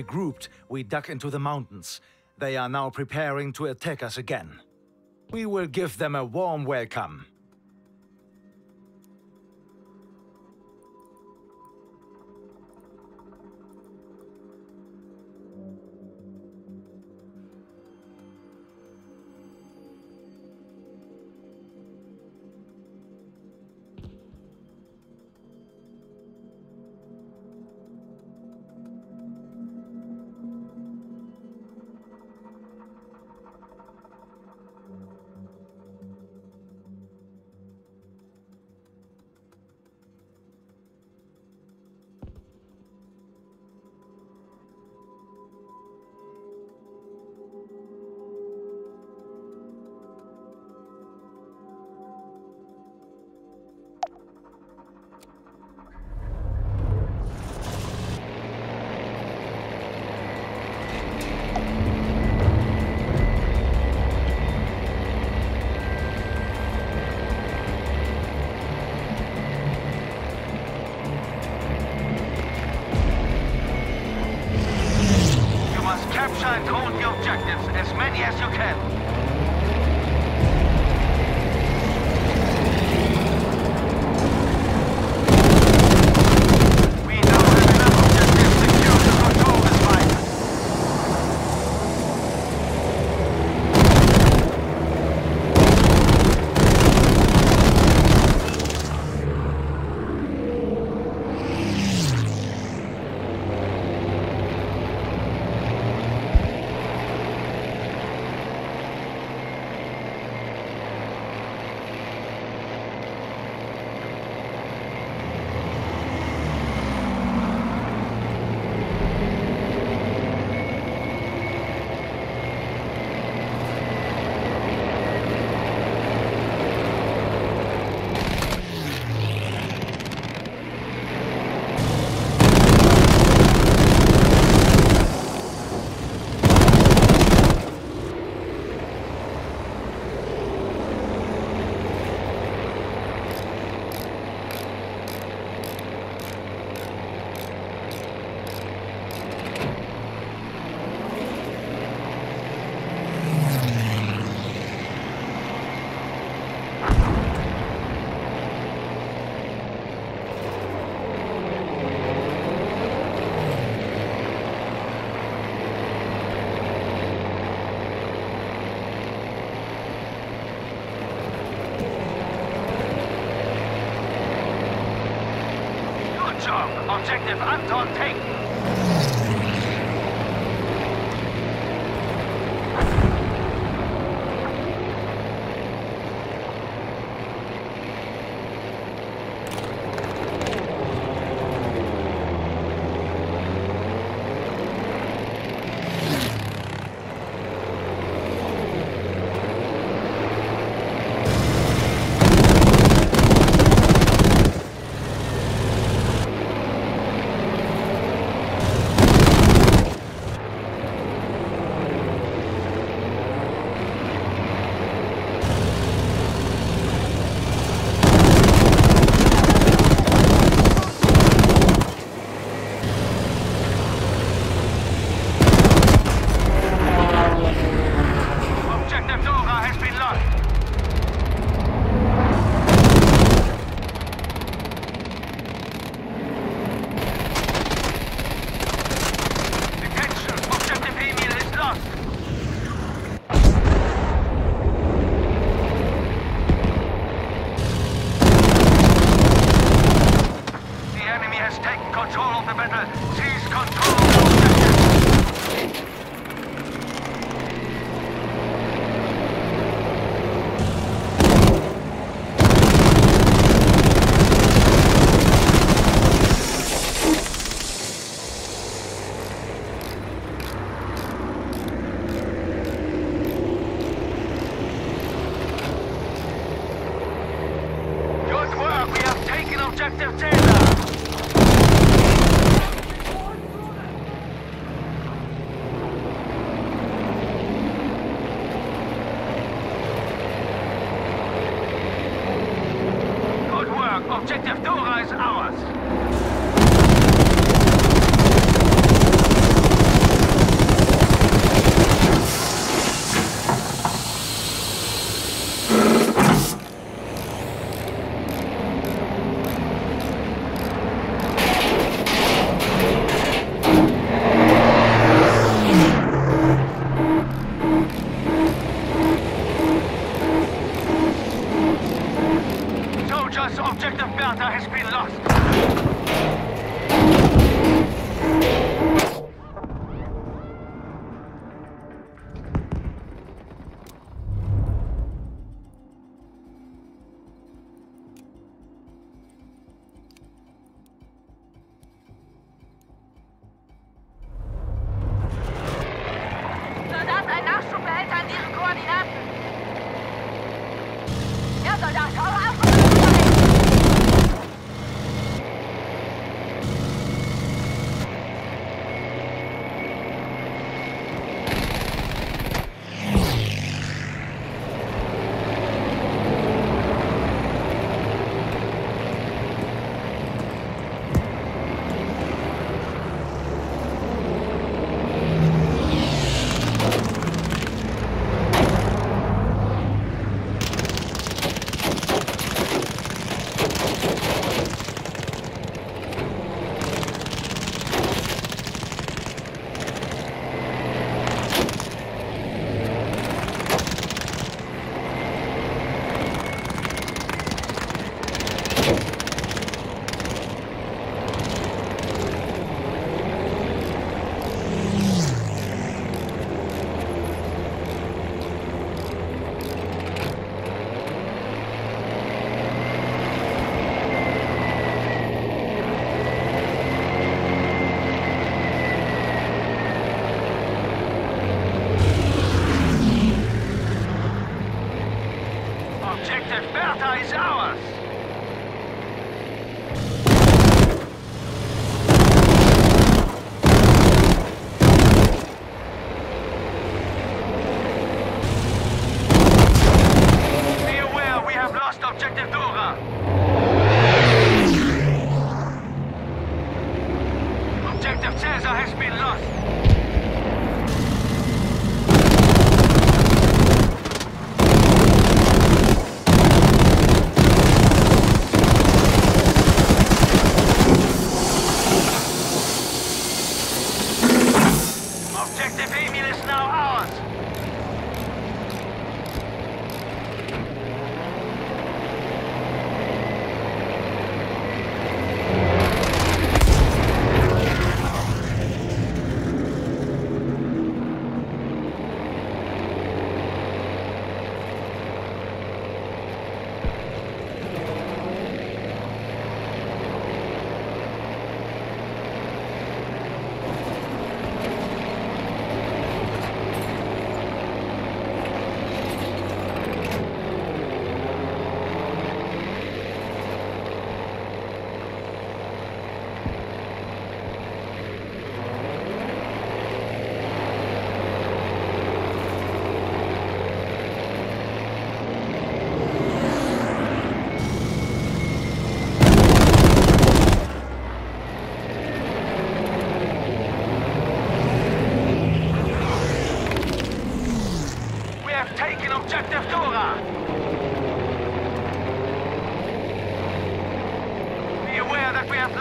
Regrouped, we duck into the mountains. They are now preparing to attack us again. We will give them a warm welcome. And hold the objectives, as many as you can. We now have enough objectives secure to control this fight. Good job. Objective Anton taken.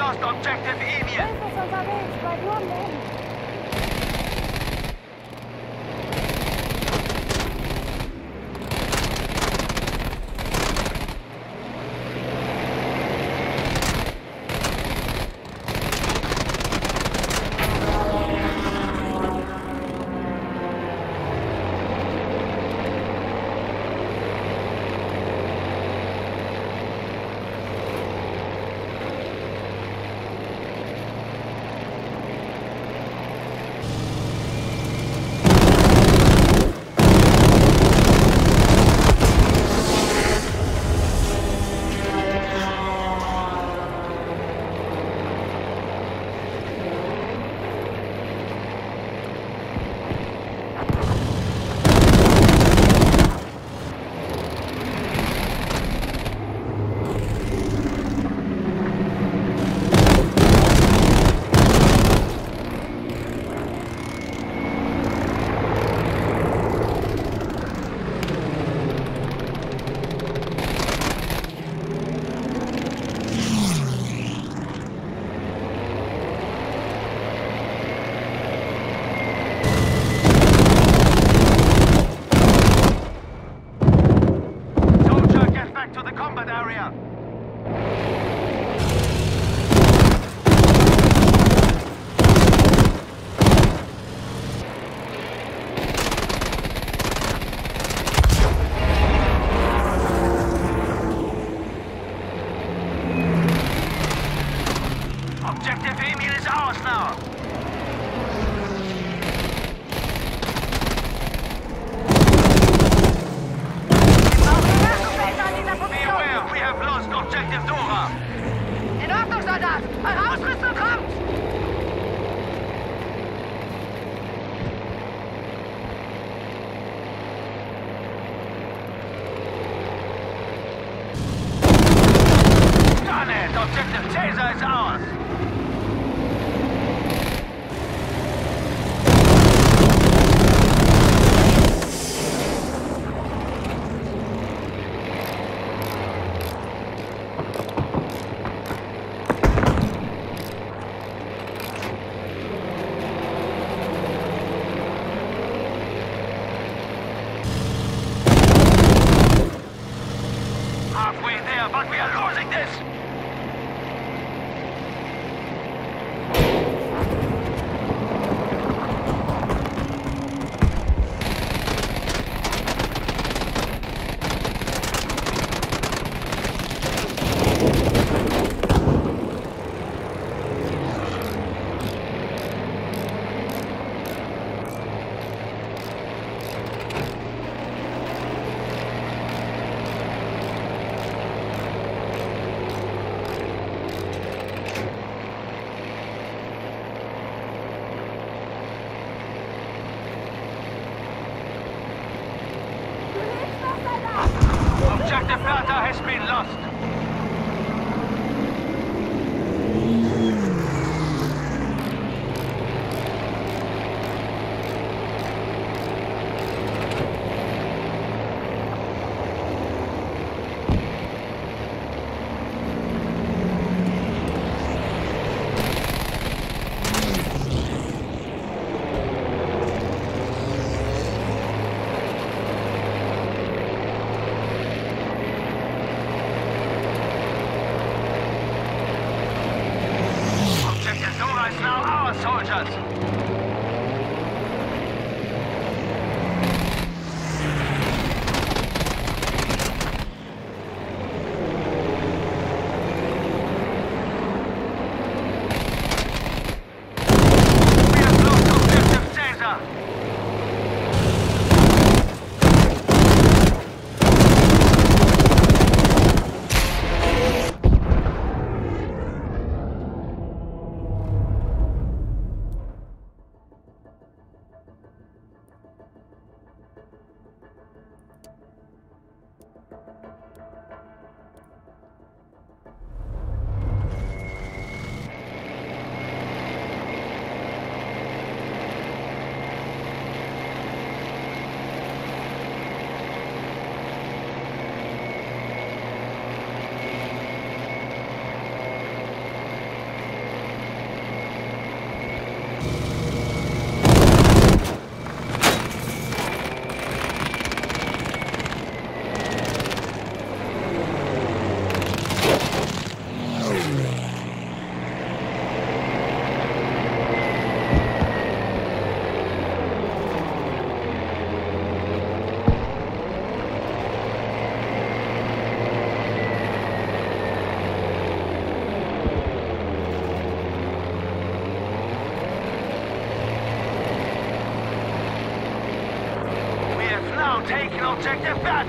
Lost Objective Emil.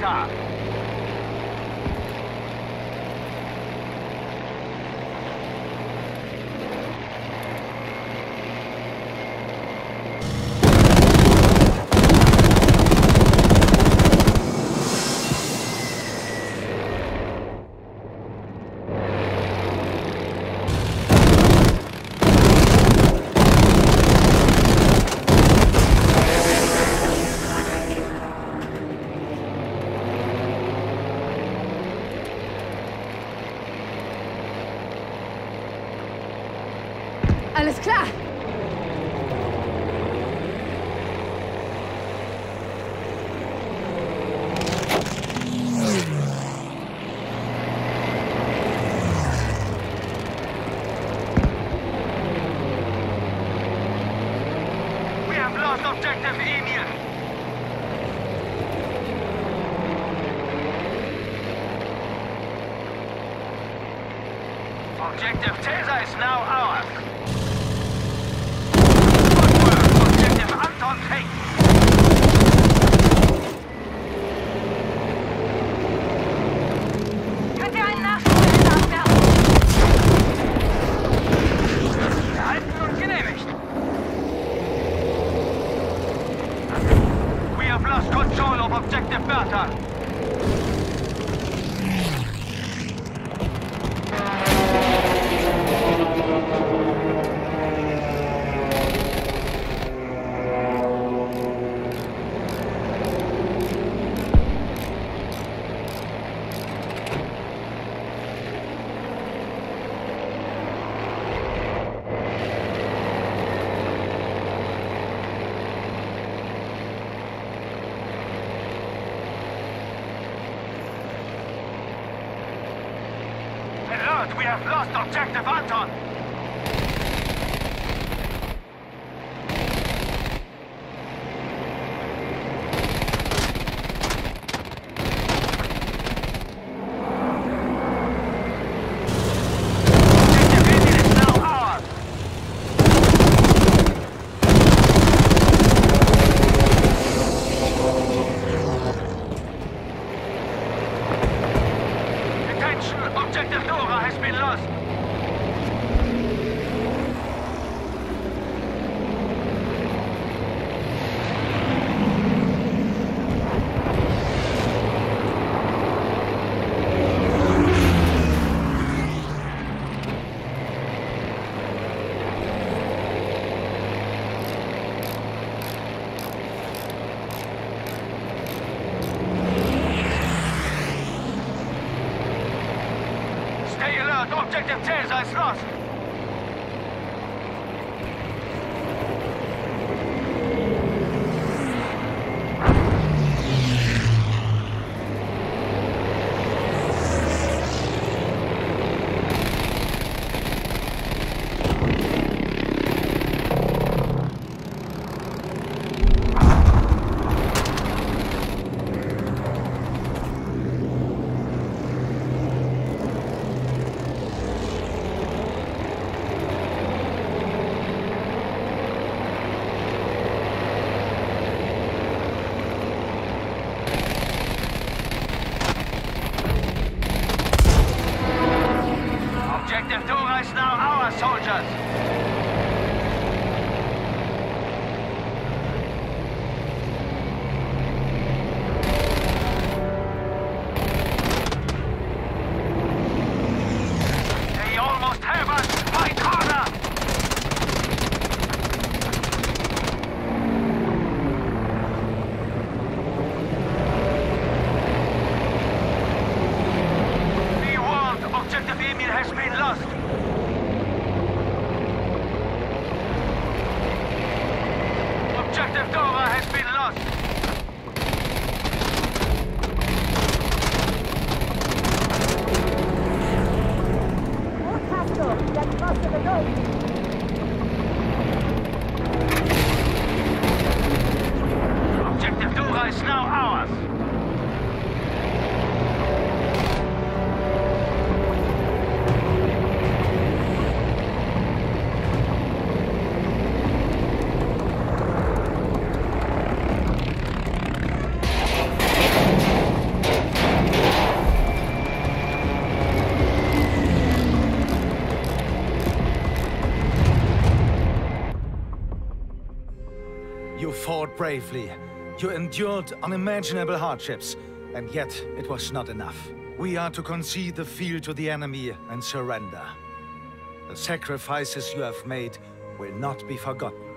Utah. Good, we have lost objective Anton. aqui vai ser legal. Bravely. You endured unimaginable hardships, and yet it was not enough. We are to concede the field to the enemy and surrender. The sacrifices you have made will not be forgotten.